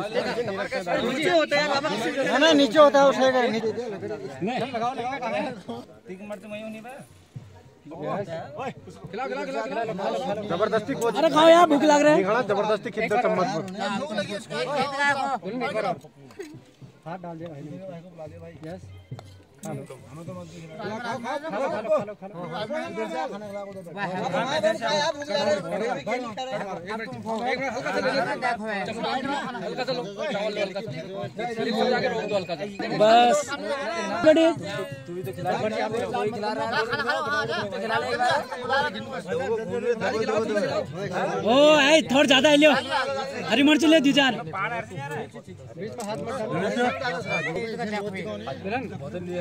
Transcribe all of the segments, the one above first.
नीचे होता है ना नीचे होता है उठेगा नीचे ज़बरदस्ती अरे खाओ यार भूख लग रहा है। ज़बरदस्ती खिद्दो चम्मच हाथ डाल दिया भाई। यस बस ओ है थोड़ा ज़्यादा लियो। हरी मिर्च ले दी जान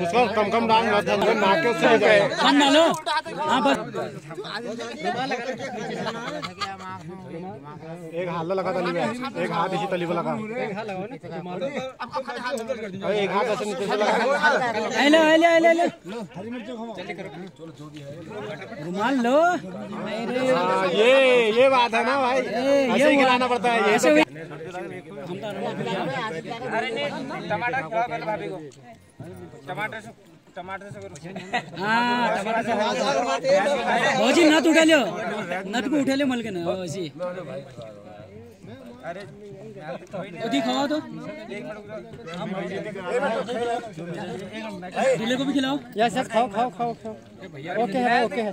उसको कम कम डाल रहा था नाके से गए खान डालो। हाँ बस। एक हाथ लगा तली में एक हाथ इसी तली पे लगा। अरे एक हाथ ऐसे नीचे से लगा। ले ले ले ले। रुमाल लो। हाँ, ये ये बात है ना भाई ऐसे ही खिलाना पड़ता है ये ऐसे हुई अरे नहीं टमाटर खिलाओ पहले भाभी को टमाटर से टमाटर से करो हाँ टमाटर से भौजी नथ उठा लो नथ को उठा लो मल के ना हो, अरे दिखाओ तो। ढीले को भी खिलाओ। यस यस खाओ खाओ खाओ खाओ। ओके है ओके है।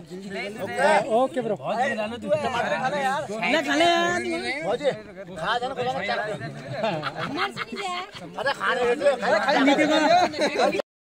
Okay bro. ले खा ले यार। मर्सी नहीं है मीठे का